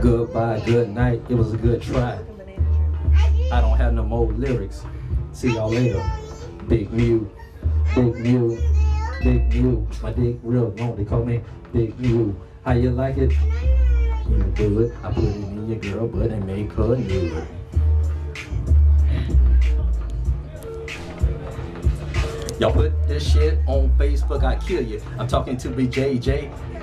Goodbye, good night. It was a good try. I don't have no more lyrics. See y'all later. Big Mew. Big Mew. Big Mew. My dick real long. They call me Big Mew. How you like it? You do it. I put it in your girl but they make her new. Y'all put this shit on Facebook, I kill you. I'm talking to BJJ.